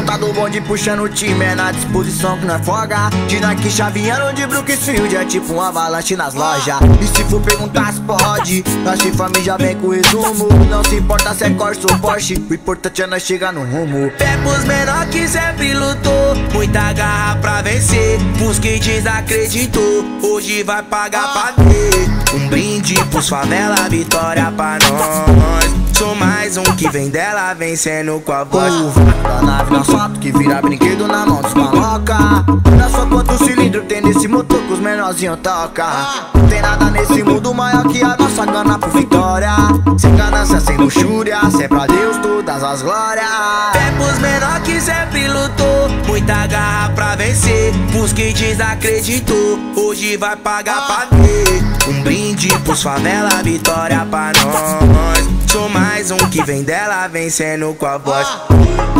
ponta do bonde puxando o time É na disposição que nós folga De nós que chaveando de Brook Field É tipo um avalanche nas lojas. E se for perguntar se pode Nossa família já vem com resumo. Não se importa se é Corsa ou Porsche O importante é nós chegar no rumo. Pegos menor que sempre lutou Muita garra pra vencer. Busque desacreditou Hoje vai pagar pra ver Um brinde pros favela, vitória pra nós Sou mais um que vem dela vencendo com a voz Da nave no asfalto que vira brinquedo na mão dos maloca. Olha só quanto cilindro tem nesse motor que os menorzinhos toca. Não tem nada nesse mundo maior que a nossa gana por vitória. Sem ganância, sem luxúria, sempre a Deus todas as glórias. Pegos menor que sempre lutou Muita garra pra vencer. Busque desacreditou Hoje vai pagar pra ver. Um brinde pros favela, vitória pra nós. Sou mais um que vem dela vencendo com a voz.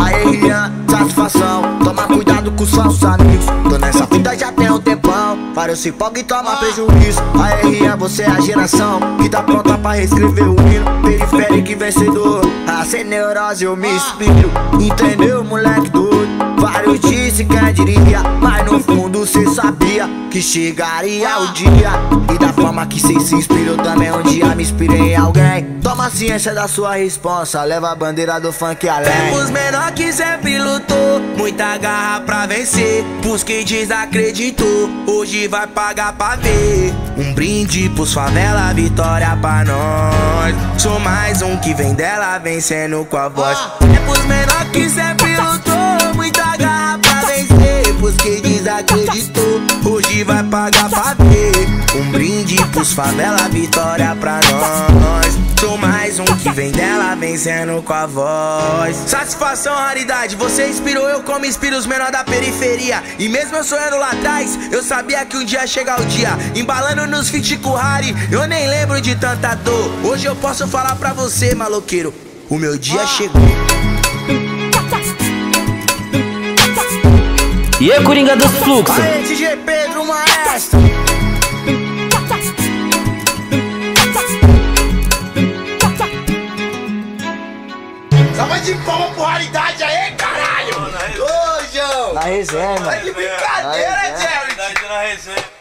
Aê Rian, satisfação. Toma cuidado com os falsos amigos. Tô nessa vida já tem um tempão. Para se empolga e toma prejuízo. Aê Rian, você é a geração Que tá pronta pra reescrever o hino Periférico e vencedor. A sem neurose eu me inspiro Entendeu, moleque doido? Vários disse quem diria Mas no fundo cê sabia Que chegaria o dia. E da forma que cê se inspirou Também um dia me inspirei em alguém Toma ciência da sua responsa. Leva a bandeira do funk além. Pegos menor que sempre lutou Muita garra pra vencer. Busque desacreditou Hoje vai pagar pra ver. Um brinde pros favela, vitória pra nós. Sou mais um que vem dela vencendo com a voz. Pegos menor que sempre lutou Um brinde pros favela, vitória pra nós. Sou mais um que vem dela vencendo com a voz. Satisfação, raridade, você inspirou. Eu como inspiro os menores da periferia. E mesmo eu sonhando lá atrás, eu sabia que um dia ia chegar o dia. Embalando nos feat com Harry, eu nem lembro de tanta dor. Hoje eu posso falar pra você, maloqueiro, o meu dia chegou. E aí, Coringa dos Fluxos? Aê, DJ Pedro Maestro Salva de palma por raridade aí, caralho! Ô, João! Na resenha, Tá de brincadeira. Jerry! na resenha.